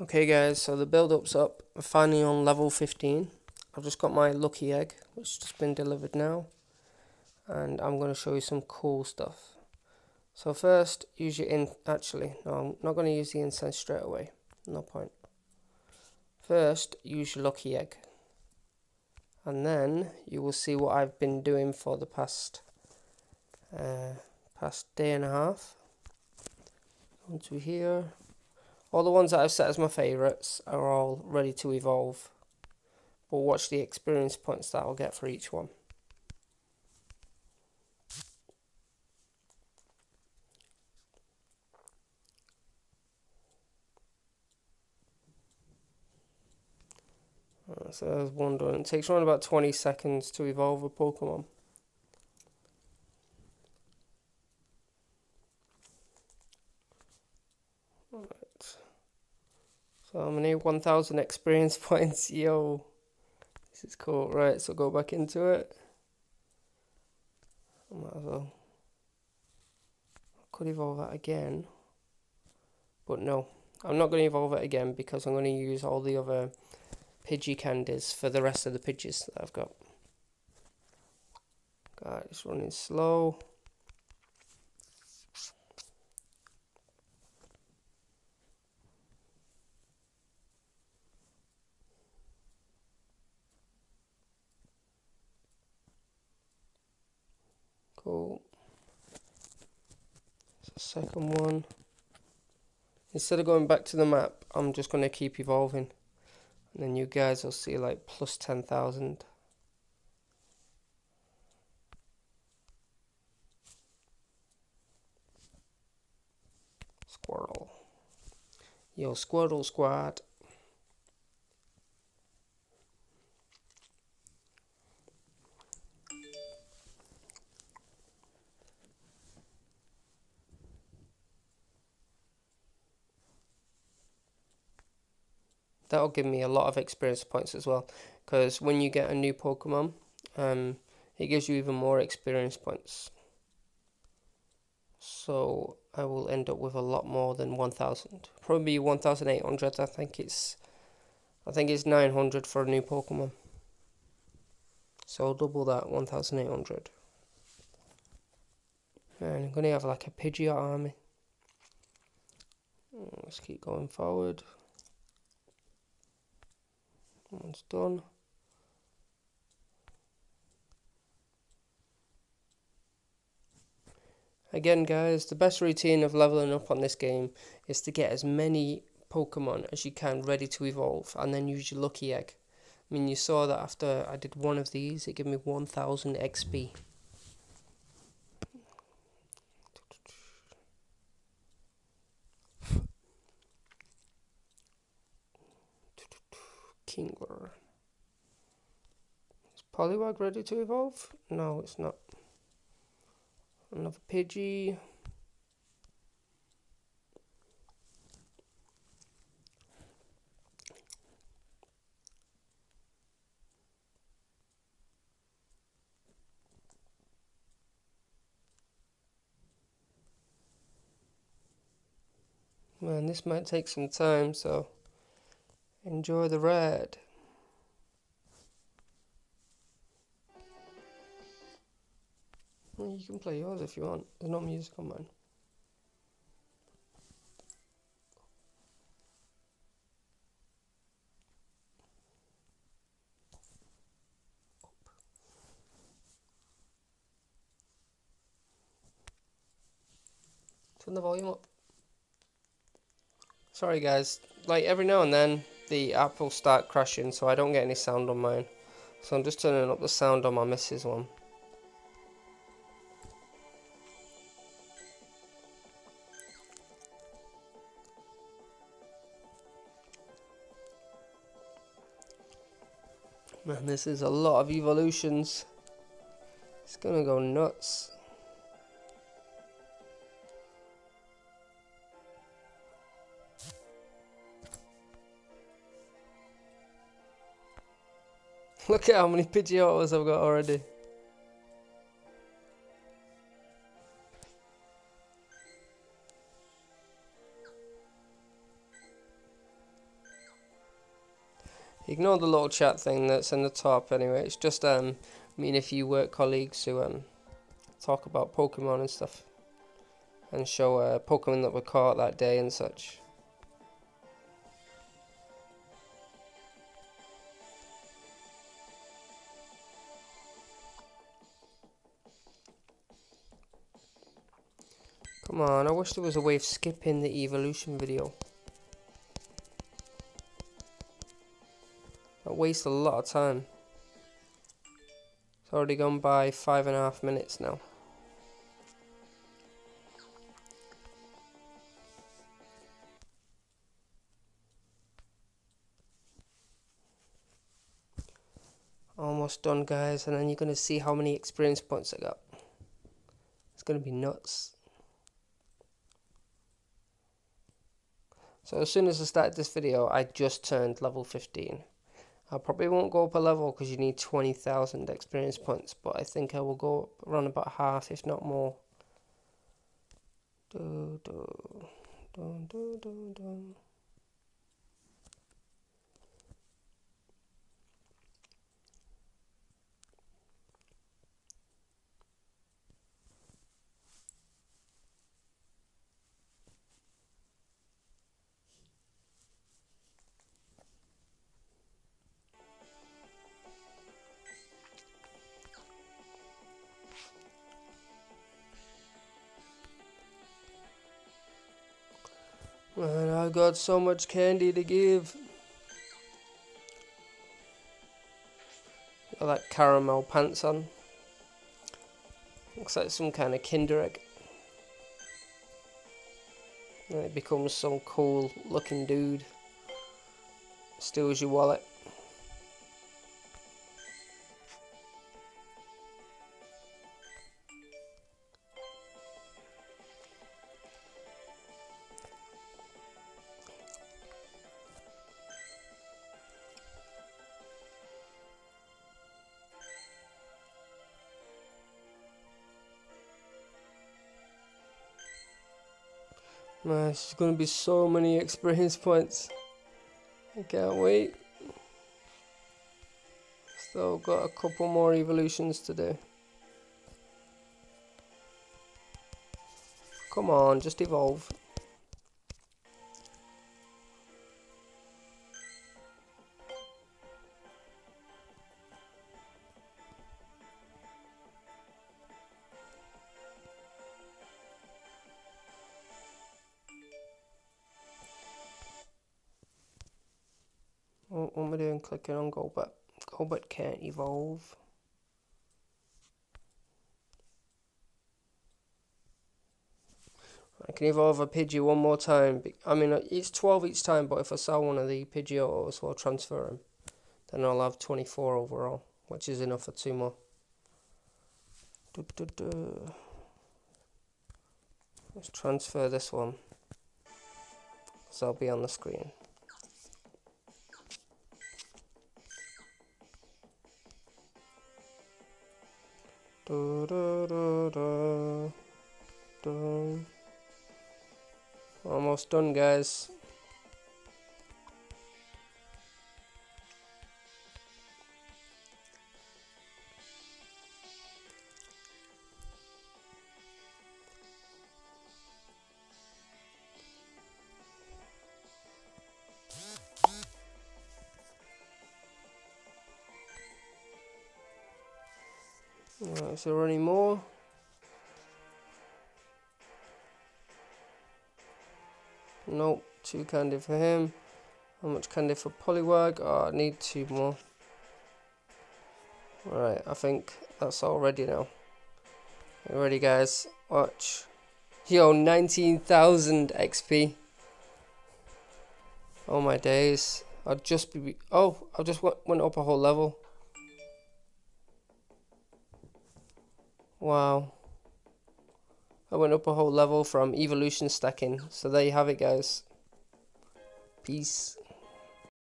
Okay guys, so the build-up's up. We're finally on level 15. I've just got my lucky egg, which has just been delivered now. And I'm going to show you some cool stuff. So first, use your in... Actually, no, I'm not going to use the incense straight away. No point. First, use your lucky egg. And then, you will see what I've been doing for the past... Uh, past day and a half. Onto here all the ones that I've set as my favourites are all ready to evolve. But watch the experience points that I'll get for each one. So there's one done. It takes around about 20 seconds to evolve a Pokemon. So I'm gonna need 1000 experience points. Yo, this is cool. Right, so go back into it. I might as well. I could evolve that again. But no, I'm not going to evolve it again because I'm going to use all the other Pidgey candies for the rest of the Pidgeys that I've got. God, it's running slow. Cool. So second one. Instead of going back to the map, I'm just going to keep evolving. And then you guys will see like plus 10,000. Squirtle. Yo, Squirtle Squad. That'll give me a lot of experience points as well. Because when you get a new Pokemon um, it gives you even more experience points. So I will end up with a lot more than 1000 probably 1800 I think it's I think it's 900 for a new Pokemon. So I'll double that 1800 and I'm to have like a Pidgeot army. Let's keep going forward one's done. Again guys, the best routine of leveling up on this game is to get as many Pokemon as you can ready to evolve and then use your lucky egg. I mean you saw that after I did one of these it gave me 1000 XP. Kingler. Is Poliwag ready to evolve? No, it's not. Another Pidgey. Man, this might take some time, so Enjoy the ride. You can play yours if you want. There's no music on mine. Turn the volume up. Sorry guys, like every now and then the app will start crashing so I don't get any sound on mine. So I'm just turning up the sound on my missus one. Man, this is a lot of evolutions. It's gonna go nuts. Look at how many Pidgeottos I've got already. Ignore the little chat thing that's in the top anyway. It's just um, me and a few work colleagues who um, talk about Pokemon and stuff. And show uh, Pokemon that were caught that day and such. Come on, I wish there was a way of skipping the evolution video. That wastes a lot of time. It's already gone by five and a half minutes now. Almost done guys and then you're to see how many experience points I got. It's to be nuts. So as soon as I started this video, I just turned level 15. I probably won't go up a level because you need 20,000 experience points, but I think I will go around about half, if not more. Do, do, do, do, do, do. And I got so much candy to give. Got that caramel pants on. Looks like some kind of Kinder egg. And it becomes some cool looking dude. Steals your wallet. Man, there's gonna be so many experience points. I can't wait. Still got a couple more evolutions to do. Come on, just evolve. What, what am I doing clicking on Golbat? Golbat can't evolve. I can evolve a Pidgey one more time. I mean, uh, it's 12 each time, but if I sell one of the Pidgeottos or transfer them, then I'll have 24 overall, which is enough for two more. Du -du -du. Let's transfer this one, so I'll be on the screen. Da, da, da, da, da. Almost done, guys. Right, is there any more? Nope, two candy for him. How much candy for Poliwag? Oh, I need two more. Right, I think that's all ready now. You ready, guys? Watch. Yo, 19,000 XP. Oh my days. I'll just be... Oh, I just went up a whole level. Wow. I went up a whole level from evolution stacking. So there you have it guys. Peace.